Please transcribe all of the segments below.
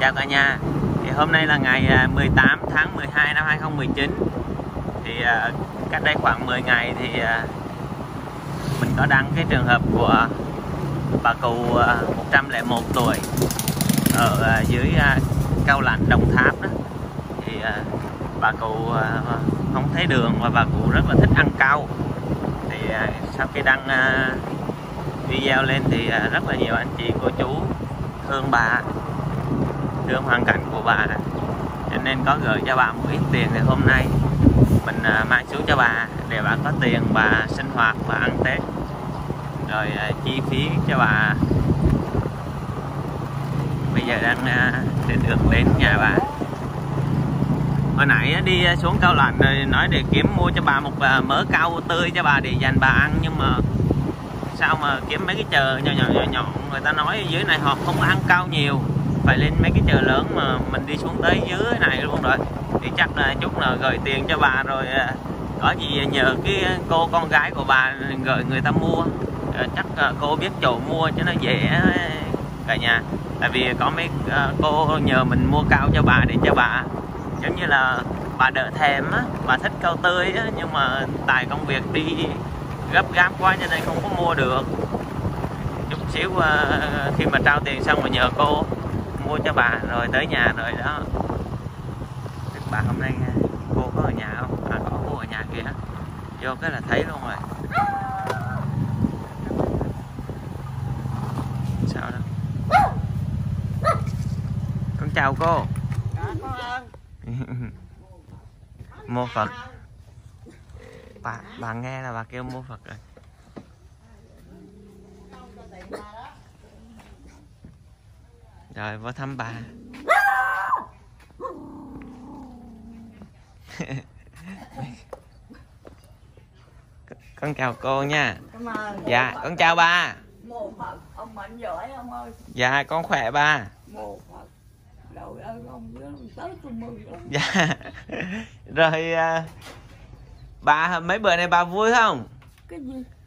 Chào cả nhà. Thì Hôm nay là ngày à, 18 tháng 12 năm 2019 Thì à, cách đây khoảng 10 ngày thì à, Mình có đăng cái trường hợp của bà cụ 101 tuổi Ở dưới cao lãnh, Đồng Tháp đó. Thì bà cụ không thấy đường và bà cụ rất là thích ăn cau Thì sau khi đăng video lên thì rất là nhiều anh chị, cô chú, thương bà thương hoàn cảnh của bà cho nên có gửi cho bà một ít tiền thì hôm nay mình à, mang xuống cho bà để bà có tiền bà sinh hoạt và ăn tết. Rồi à, chi phí cho bà. Bây giờ đang à, trên đường đến nhà bà. Hồi nãy đi xuống cao lạnh rồi nói để kiếm mua cho bà một mớ cao tươi cho bà để dành bà ăn, nhưng mà sao mà kiếm mấy cái chợ nhỏ nhỏ nhỏ nhỏ. Người ta nói ở dưới này họ không ăn cao nhiều phải lên mấy cái chợ lớn mà mình đi xuống tới dưới này luôn rồi. Thì chắc là chút là gửi tiền cho bà rồi à, có gì nhờ cái cô con gái của bà gửi người ta mua. À, chắc cô biết chỗ mua cho nó dễ à, cả nhà. Tại vì có mấy cô nhờ mình mua cao cho bà để cho bà. Giống như là bà đỡ thèm á, bà thích cao tươi á, nhưng mà tại công việc đi gấp gáp quá cho nên không có mua được. Chút xíu khi mà trao tiền xong rồi nhờ cô mua cho bà rồi tới nhà, rồi đó. Thì bà hôm nay cô có ở nhà không? À có, cô ở nhà kìa. Vô cái là thấy luôn rồi. Sao đó? Con chào cô. Mua phật. Bà bà nghe là bà kêu mua phật rồi. Rồi vô thăm bà. Con chào cô nha. Dạ con chào bà. Ông mạnh giỏi ông ơi. dạ con khỏe lắm. dạ. Rồi à, bà mấy bữa này bà vui không?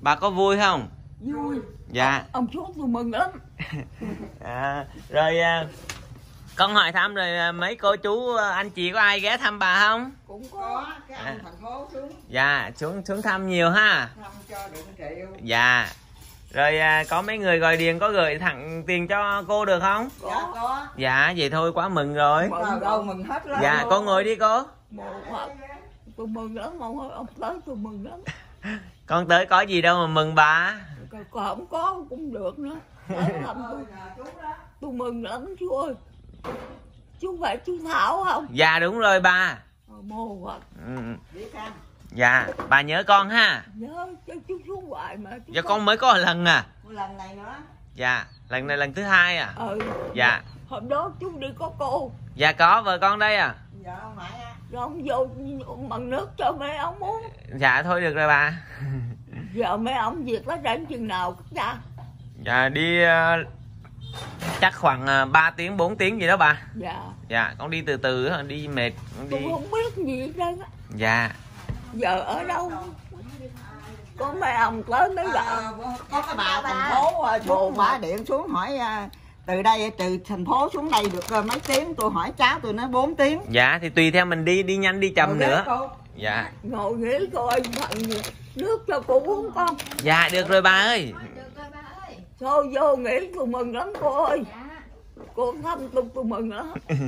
Bà có vui không? Vui. dạ. Ông xuống tôi mừng lắm. à, rồi à, con hỏi thăm rồi à, mấy cô chú à, anh chị có ai ghé thăm bà không? Cũng có. cái ông thành phố xuống. Dạ xuống xuống thăm nhiều ha. Thăm cho được triệu dạ. Rồi à, có mấy người gọi điện có gửi thẳng tiền cho cô được không? Dạ có. Dạ vậy thôi quá mừng rồi. Mừng đâu mừng hết lắm. Dạ cô ngồi đi cô. Phật. Tôi mừng lắm ông ông tới tôi mừng lắm. con tới có gì đâu mà mừng bà. Còn không có cũng được nữa. Tôi. Mừng lắm chú ơi. Chú phải chú Thảo không? dạ đúng rồi bà Ờ, Mô Phật. ừ, không dạ bà nhớ con ha Nhớ cho chú xuống hoài mà. chú dạ con mới có một lần à một lần này nữa dạ lần này lần thứ hai à Ừ. dạ Hôm đó chú đi có cô. dạ có vợ con đây à dạ ông ngoại á Rồi ông vô bằng nước cho mấy ông uống. dạ thôi được rồi bà Giờ mấy ông việc nó đến chừng nào cất ra. Dạ đi ờ, chắc khoảng ờ, 3 tiếng 4 tiếng gì đó bà. Dạ. dạ con đi từ từ á, đi mệt con đi. Tôi không biết gì hết dạ. Giờ ở đâu? Có mấy ông tới mới gặp. Ờ, có cái bà thành phố ờ, xuống bà điện xuống hỏi ờ, từ đây từ thành phố xuống đây được ờ, mấy tiếng. Tôi hỏi cháu tôi nói 4 tiếng. Dạ thì tùy theo mình đi đi nhanh đi chậm Rồi nữa. cô. dạ. Ngồi nghĩ coi nước cho cô uống con. dạ được rồi bà ơi Thôi vô nghĩ tôi mừng lắm cô ơi. Cô thăm tôi tôi mừng lắm.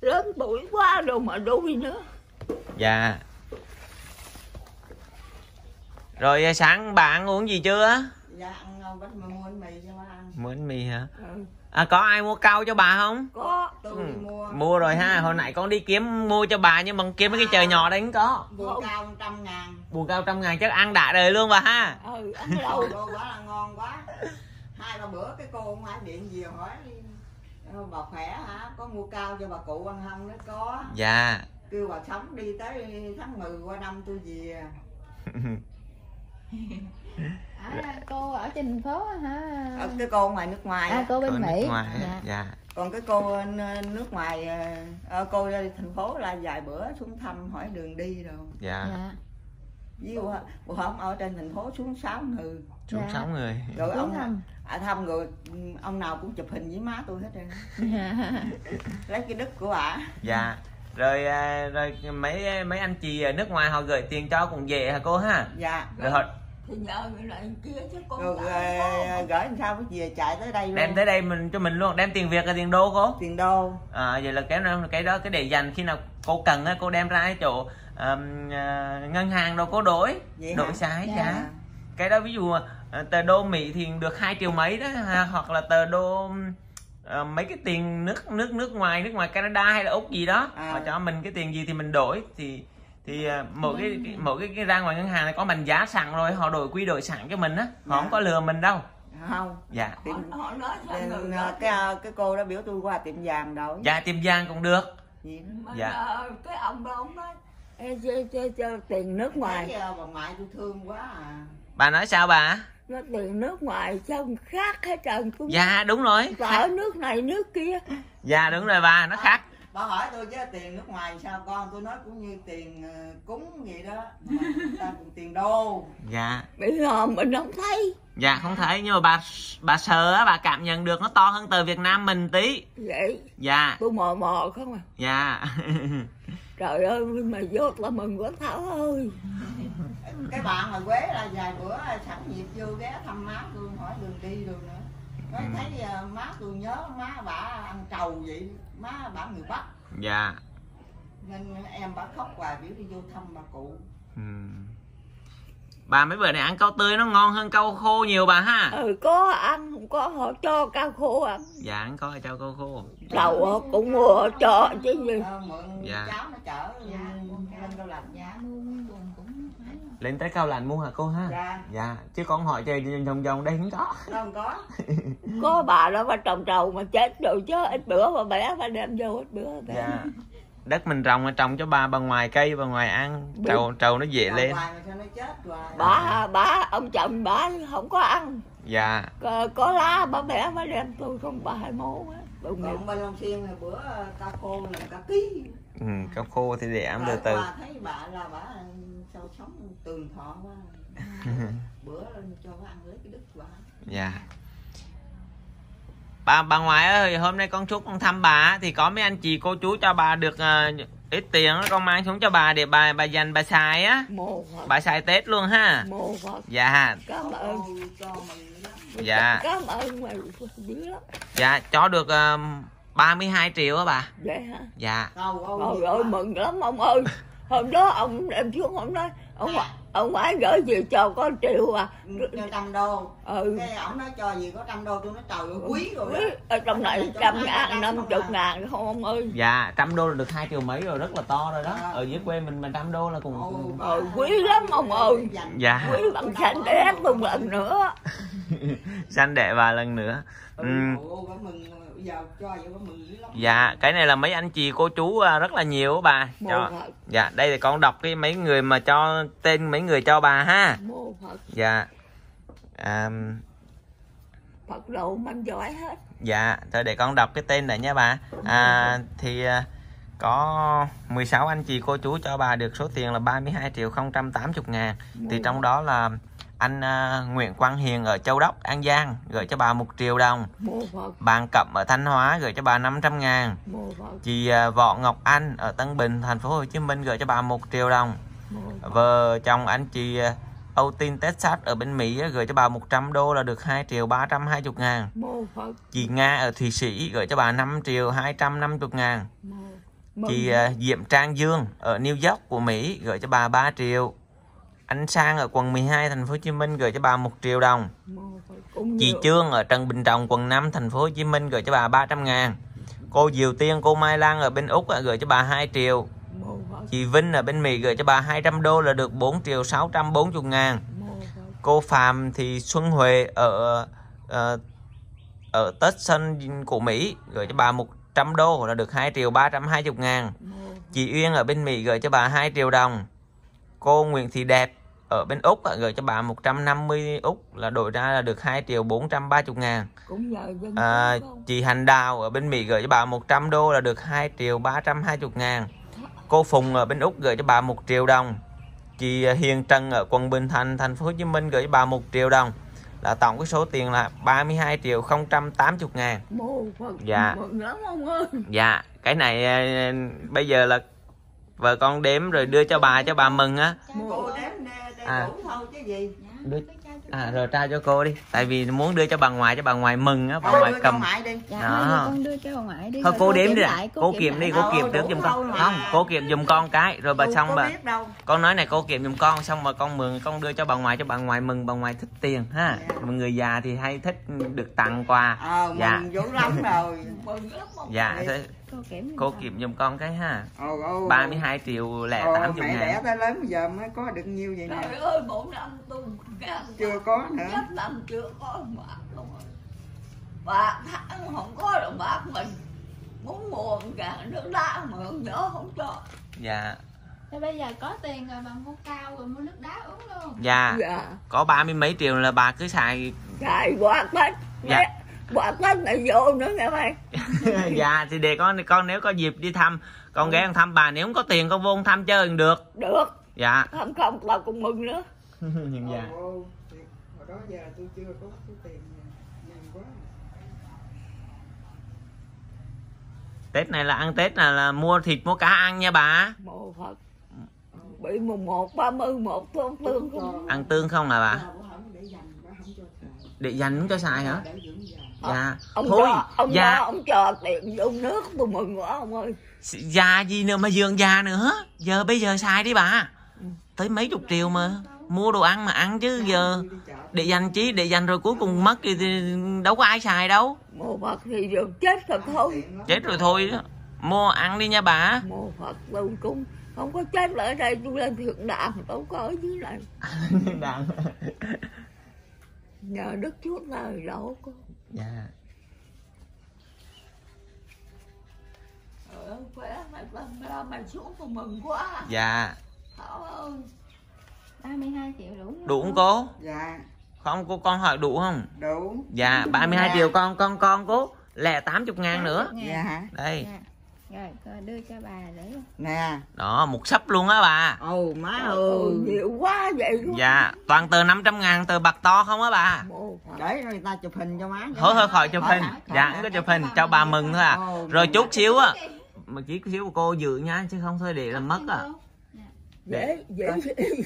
Lớn tuổi quá rồi mà đuôi nữa. dạ rồi sáng bà ăn uống gì chưa dạ ăn ngon bánh mà mua bánh mì cho bà ăn. Muốn ăn mì hả? Ừ. à, có ai mua cao cho bà không? Có. tôi Ừ. đi mua. Mua rồi ha hồi nãy con đi kiếm mua cho bà nhưng mà kiếm mấy cái chợ nhỏ đấy không có. Mua cao trăm ngàn. Buồn cao trăm ngàn chắc ăn đã đời luôn bà ha. Ừ, ăn đồ quá là ngon quá. Hai ba bữa cái cô ngoại điện gì hỏi. "Ờ, bà khỏe hả? Có mua cao cho bà cụ ăn không? Nó có. Dạ. Kêu bà sống đi tới tháng 10 qua năm tôi về À, cô ở trên thành phố hả? Ờ, cái cô ngoài nước ngoài À cô bên nước Mỹ. ngoài Dạ. dạ còn cái cô ờ, nước ngoài ờ, cô ở thành phố là vài bữa xuống thăm hỏi đường đi rồi dạ Dạ. với bữa, hôm ở trên thành phố xuống sáu người Chúng Dạ. sáu người rồi ông không? à, thăm rồi ừ, ông nào cũng chụp hình với má tôi hết trơn lấy cái đức của ả dạ rồi rồi mấy mấy anh chị ở nước ngoài họ gửi tiền cho cũng về hả cô ha dạ rồi họ thì nhờ người này kia chứ con rồi có. gửi làm sao? Mới về chạy tới đây luôn. Đem tới đây mình cho mình luôn. Đem tiền việt hay tiền đô cô. Tiền đô. À, vậy là cái cái đó cái để dành khi nào cô cần á cô đem ra cái chỗ à, ngân hàng đâu cô đổi. Vậy đổi hả? sai Dạ. giá cái đó ví dụ à, tờ đô mỹ thì được hai triệu mấy đó hoặc là tờ đô à, mấy cái tiền nước nước nước ngoài nước ngoài Canada hay là úc gì đó. À. họ cho mình cái tiền gì thì mình đổi. Thì thì à, mỗi cái, cái mỗi cái, cái ra ngoài ngân hàng này có mình giá sẵn rồi họ đổi quy đổi sẵn cho mình á họ Dạ. không có lừa mình đâu. Không. Dạ. Họ, họ nói ờ, cái cái cô đó biểu tôi qua tiệm vàng đổi. Dạ tiệm giang cũng được. Dạ. cái ông đó ông nói tiền nước ngoài. ờ, bà ngoại tôi thương quá à. Bà nói sao bà? Nó tiền nước ngoài sao khác hết trơn tôi dạ đúng rồi. ở nước này nước kia. Dạ đúng rồi bà nó khác bà hỏi tôi chứ tiền nước ngoài sao con? Tôi nói cũng như tiền ờ, cúng vậy đó. Mà người ta cũng tiền đô. Dạ. Bây giờ mình không thấy. Dạ không thấy nhưng mà bà bà sờ á bà cảm nhận được nó to hơn tờ Việt Nam mình tí. Vậy? Dạ. Tôi mò mò không à? Dạ. Trời ơi mà vô là mừng quá thảo ơi. Cái bạn mà quế là vài bữa sẵn dịp vô ghé thăm má tôi hỏi đường đi rồi nữa nói thấy ờ, má tôi nhớ má bả ăn trầu vậy má bả người bắc. Dạ. Nên em bả khóc hoài biểu đi vô thăm bà cụ. Ừm. bà mấy bữa này ăn câu tươi nó ngon hơn câu khô nhiều bà ha? Ừ có ăn không có họ cho cao khô ăn. Dạ ăn có cho câu khô. Đầu họ cũng mua họ cho chứ gì Ờ, Dạ. cháu nó chở Dạ, lên đâu lạnh dạ luôn buồn cũng phải lên tới cao lạnh mua hả cô ha? Dạ. Dạ chứ con hỏi chơi vòng vòng đây không có. Không có. Có bà đó mà trồng trầu mà chết rồi chứ ít bữa mà bé mà đem vô ít bữa bé. Dạ. Đất mình trồng là trồng cho bà bà ngoài cây bà ngoài ăn. Trầu trầu nó dễ Bà lên. hoài mà sao nó chết hoài. Bà bà ông chồng bà không có ăn. Dạ. Có, có lá bà bé mới đem tôi không bà hai mố á. Còn bên Long Xuyên là bữa ca khô là cả ký. Ừ, câu khô thì để ăn từ từ. qua thấy bà là bà sao sống tường thọ quá. Bữa cho bà ăn lấy cái đứt bà dạ. Bà bà ngoại ơi hôm nay con chúc con thăm bà thì có mấy anh chị cô chú cho bà được ờ, ít tiền đó, con mang xuống cho bà để bà bà dành bà xài á. Bà xài tết luôn ha. Dạ. Cảm ơn. Dạ. Cảm ơn mày dữ lắm dạ cho được uh, 32 triệu á bà. Dạ. Ôi, trời ơi mừng lắm ông ơi hôm đó ông đem xuống ông nói ông ông ấy gửi gì cho có triệu à. Cho trăm đô. Ừ. Cái ổng nói cho gì có trăm đô tôi nói trời ơi quý rồi đó. ở trong này trăm ngàn năm chục ngàn không ông ơi. Dạ trăm đô là được hai triệu mấy rồi rất là to rồi đó. Ở dưới quê mình mà trăm đô là bà Ờ, quý lắm ông ơi. dạ. quý bằng xanh đét tôi một lần nữa. Sanh đẻ vài lần nữa. Ừ. ừ. Dạ cái này là mấy anh chị cô chú à, rất là nhiều bà. Cho dạ đây thì con đọc cái mấy người mà cho tên mấy người cho bà ha. Dạ. À, phật độ mạnh giỏi hết. Dạ thôi để con đọc cái tên này nha bà. À, thì à, có 16 anh chị cô chú cho bà được số tiền là 32 triệu 080 ngàn. Thì trong đó là anh à, Nguyễn Quang Hiền ở Châu Đốc An Giang gửi cho bà 1 triệu đồng. Bạn Cẩm ở Thanh Hóa gửi cho bà 500 ngàn. Chị à, Võ Ngọc Anh ở Tân Bình thành phố Hồ Chí Minh gửi cho bà 1 triệu đồng. Vợ chồng anh chị à, Âu Tin Texas ở bên Mỹ gửi cho bà 100 đô là được 2 triệu 320 ngàn. Chị Nga ở Thụy Sĩ gửi cho bà 5 triệu 250 ngàn. Chị à, Diệm Trang Dương ở New York của Mỹ gửi cho bà 3 triệu anh Sang ở quận 12 thành phố Hồ Chí Minh gửi cho bà 1 triệu đồng. Chị Trương ở Trần Bình Trọng quận 5 thành phố Hồ Chí Minh gửi cho bà 300 ngàn. Cô Diệu Tiên cô Mai Lan ở bên Úc gửi cho bà 2 triệu. Chị Vinh ở bên Mỹ gửi cho bà 200 đô là được 4 triệu 640 ngàn. Cô Phạm thì Xuân Huệ ở ờ, ở Texas của Mỹ gửi cho bà 100 đô là được 2 triệu 320 ngàn. Chị Uyên ở bên Mỹ gửi cho bà 2 triệu đồng. Cô Nguyễn Thị Đẹp ở bên Úc gửi cho bà 150 Úc là đổi ra là được 2 triệu 430 ngàn. Cũng nhờ dân à, chị Hành Đào ở bên Mỹ gửi cho bà 100 đô là được 2 triệu 320 ngàn. Cô Phùng ở bên Úc gửi cho bà 1 triệu đồng. Chị Hiền Trân ở quận Bình Thạnh thành phố Hồ Chí Minh gửi bà 1 triệu đồng. Là tổng cái số tiền là 32 triệu 080 ngàn. Dạ. dạ cái này ờ, bây giờ là vợ con đếm rồi đưa cho bà cho bà mừng á cô đếm nè đầy À. đủ thôi chứ gì Đưa- à rồi trao cho cô đi tại vì muốn đưa cho bà ngoại cho bà ngoại mừng á bà Thôi ngoại cầm Dạ, Đó. thôi con đưa cho bà ngoại đi. thôi rồi cô đếm đi lại, cô kiểm đi cô kiểm Ờ, trước đủ giùm con đâu mà. không cô kiểm giùm con cái rồi bà xong bà đâu con nói này cô kiểm giùm con xong mà con mừng con đưa cho bà ngoại cho bà ngoại mừng bà ngoại thích tiền ha Dạ. mà người già thì hay thích được tặng quà ờ Dạ. mừng dữ lắm rồi dạ Cô kiểm giùm cô con. kiểm giùm con cái ha. Ồ ồ 32 triệu lẻ Ồ, 80 mẹ đẻ ngàn tới lớn bây giờ mới có được nhiêu vậy trời nè ơi một năm tôi chưa có nữa. Nhất năm chưa có bạc ơi. Bạc tháng không có đâu bạc mình. Muốn mua càng nước đá mà con nhớ không cho. Dạ. Thế bây giờ có tiền rồi bà mua cao rồi mua nước đá uống luôn. dạ. Dạ. Có ba mươi mấy triệu là bà cứ xài. Trời quạt tết Dạ. Quạt tết này vô nữa nghe mày dạ thì để con con nếu có dịp đi thăm con ghé con thăm. Bà nếu không có tiền con vô con thăm chơi cũng được. Được. Dạ. Không không tao cũng mừng nữa. Dạ. Ồ, hồi đó giờ tôi chưa có số tiền quá. Tết này là ăn tết là, là mua thịt mua cá ăn nha bà. Mô phật. Bị mùng một ba mươi một tương tương không? Ăn tương không là bà? Để dành cho xài. Để dành không cho xài hả dạ ông thôi. cho ông dạ. cho ông cho tiền vô nước tôi mừng quá ông ơi. Già gì nữa mà dường già nữa. Giờ bây giờ xài đi bà. Tới mấy chục triệu mà. Mua đồ ăn mà ăn chứ giờ. Để dành chí để dành rồi cuối cùng mất thì, thì đâu có ai xài đâu. Mô phật thì được chết rồi thôi. Chết rồi thôi đó. mua ăn đi nha bà. Mô phật tôi cũng không có chết ở đây tôi lên thượng tôi không có ở dưới này. Đặng. nhờ đức chúa trời đâu có dạ. Ơi, khỏe mày lên ra mày xuống mừng quá. Dạ. Thảo ơi. 32 triệu đủ không? đủ không cô? Dạ. Không cô con hỏi đủ không? Đủ. Dạ 32 Dạ. triệu con con con cô. Lẻ 80 ngàn nữa. Dạ hả đây. Dạ. Rồi đưa cho bà để nè. Đó một sấp luôn á bà. Ồ má ơi nhiều quá vậy luôn. Dạ toàn tờ 500 ngàn tờ bạc to không á bà. Để người ta chụp hình cho má thôi thôi khỏi chụp hình. dạ có chụp hình cho bà mừng thôi à. rồi chút xíu á. Mà chỉ xíu cô dự nha chứ không thôi để là mất à. dễ dễ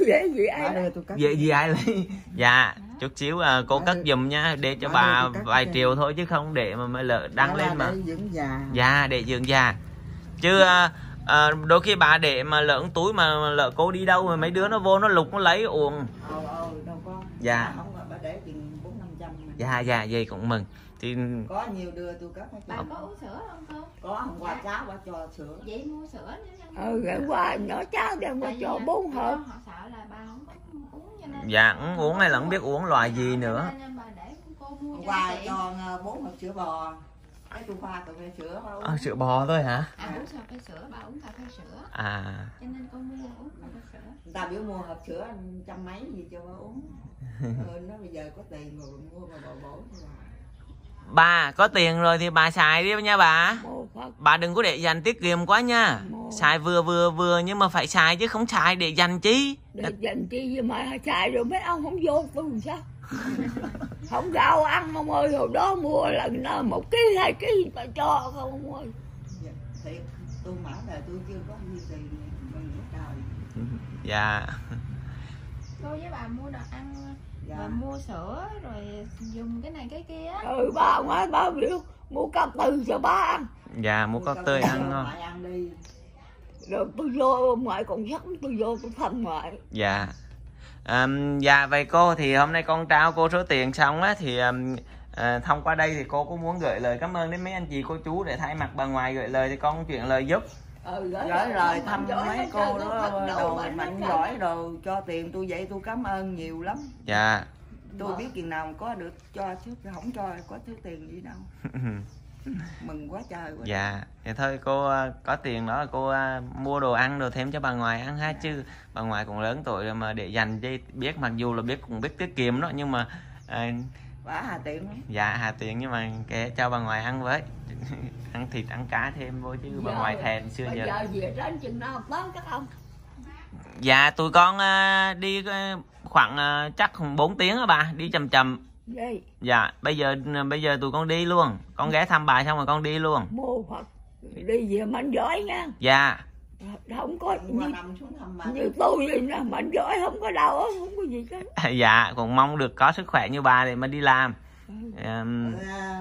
dễ dễ Bà ai cất về gì ai lấy. Dạ chút xíu à, cô cất giùm nha để cho Bà vài triệu thôi chứ không để mà mới lỡ đăng lên mà. để dưỡng già. Dạ để dưỡng già chứ à, à, đôi khi bà để mà lỡ túi mà lỡ cô đi đâu mà mấy đứa nó vô nó lục nó lấy uổng. Đâu có. Dạ. không dạ dạ vậy cũng mừng. Thì có nhiều đưa tôi hết Bà có uống sữa không con? có hôm qua cháu bà cho sữa. Vậy mua sữa nữa ừ ngày qua nhỏ cháu đem qua cho bốn hộp. Họ sợ là bà không có uống cho nên. dạ không uống hay là không biết uống loại gì nữa. cô hôm cho qua cho ờ, bốn hộp sữa bò. Cái tôi pha tôi về sữa uống. à, sữa bò thôi hả? À uống cà phê sữa, bà uống cà phê sữa. à. Cho nên con mua uống cà phê sữa. ta biểu mua hộp sữa trăm mấy gì cho bà uống. Ừ, nó bây giờ có tiền rồi mua bà bò bổ cho bà. có tiền rồi thì bà xài đi nha bà. Bà đừng có để dành tiết kiệm quá nha. Xài vừa vừa vừa nhưng mà phải xài chứ không xài để dành chi. Để dành chi với mà xài rồi mấy ông không vô tôi làm sao? Không rau ăn ông ơi hồi đó mua lần nào một ký hai ký bà cho không ông ơi. Dạ, thiệt tôi mãi đời tôi chưa có nhiêu tiền mình trời dạ. Cô với bà mua đồ ăn dạ. và mua sữa rồi dùng cái này cái kia. ừ bà ngoại bà biểu mua cá từ cho bà ăn. Dạ mua có tươi ăn ngon. Ngoại ăn đi. Rồi tôi vô ngoại còn sống tôi vô tôi thăm ngoại. Dạ. Ờm, dạ vậy cô thì hôm nay con trao cô số tiền xong á thì ờm, ờ, thông qua đây thì cô cũng muốn gửi lời cảm ơn đến mấy anh chị cô chú để thay mặt bà ngoài gửi lời thì con chuyện lời giúp. Ừ, gửi lời thăm giỏi mấy cô đó đồ mạnh giỏi đồ cho tiền tôi vậy tôi cảm ơn nhiều lắm. Dạ. Tôi biết chừng nào có được cho chứ không cho có thứ tiền gì đâu. Mừng quá trời quá. Dạ. Thì thôi cô ờ, có tiền đó cô ờ, mua đồ ăn đồ thêm cho bà ngoại ăn ha chứ. Bà ngoại cũng lớn tuổi rồi mà để dành chứ biết mặc dù là biết cũng biết tiết kiệm đó nhưng mà ờ, quá hà tiện lắm. Dạ hà tiền nhưng mà kệ cho bà ngoại ăn với. Ăn thịt ăn cá thêm vô chứ bà ngoại thèm xưa giờ. giờ về đến chừng nào tới các ông. Dạ tụi con ờ, đi ờ, khoảng ờ, chắc 4 tiếng á bà đi chậm chậm. Vậy dạ bây giờ bây giờ tụi con đi luôn. Con ghé thăm bà xong rồi con đi luôn. Mô Phật đi về mạnh giỏi nha. Dạ không có như, như tôi vậy nè mạnh giỏi không có đau ốm không có gì cả. Dạ cũng mong được có sức khỏe như bà để mà đi làm. Ừ, à,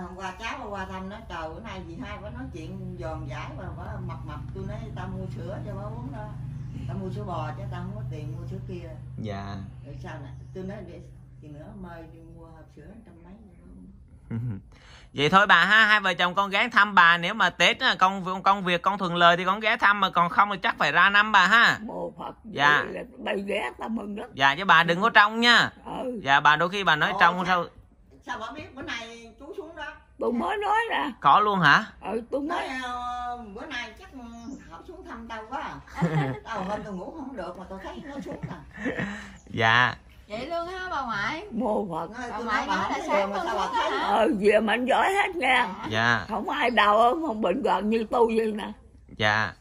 hôm qua cháu qua thăm nó trời bữa nay dì hai có nói chuyện giòn giải và bà mập mập tôi nói tao mua sữa cho bà uống đó. Tao mua sữa bò chứ tao không có tiền mua sữa kia. Dạ. Rồi sao nè? Tôi nói để thì nữa mời đi mua hộp sữa trăm mấy vậy thôi bà ha hai vợ chồng con ghé thăm bà nếu mà tết á, công công việc con thuận lợi thì con ghé thăm mà còn không thì chắc phải ra năm bà ha. Mô Phật Dạ. bay ghé ta mừng lắm. Dạ chứ bà đừng có trong nha. Ừ. Dạ bà đôi khi bà nói Ồ, trong dạ. sao? sao bà biết bữa nay chú xuống đó? Tôi mới nói nè. Có luôn hả? Ừ tôi nói mới ờ, bữa nay chắc họ xuống thăm tao quá. Tao hôm tôi ngủ không được mà tôi thấy nó xuống nè. Dạ vậy luôn hả bà ngoại? Mô Phật. Bà tôi ngoại nói bà nói là sáng mà con bà thấy hả? ừ về mạnh giỏi hết nha. Dạ. Không ai đau ốm không bệnh gần như tôi vậy nè. Dạ.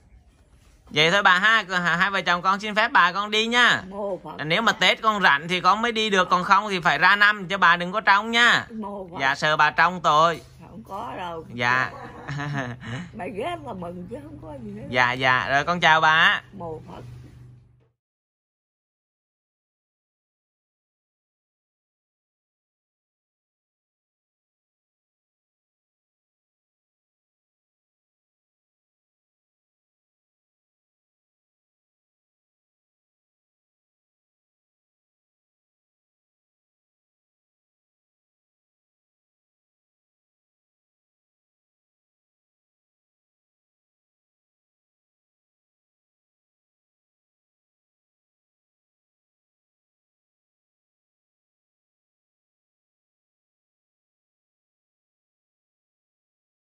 Vậy thôi bà ha hai vợ chồng con xin phép bà con đi nha. Mô Phật. Nếu mà tết con rảnh thì con mới đi được còn không thì phải ra năm cho bà đừng có trong nha. Mô Phật. Dạ sợ bà trong tội. Không có đâu. Dạ. Mày ghét là mừng chứ không có gì hết dạ dạ. Rồi con chào bà. Mô Phật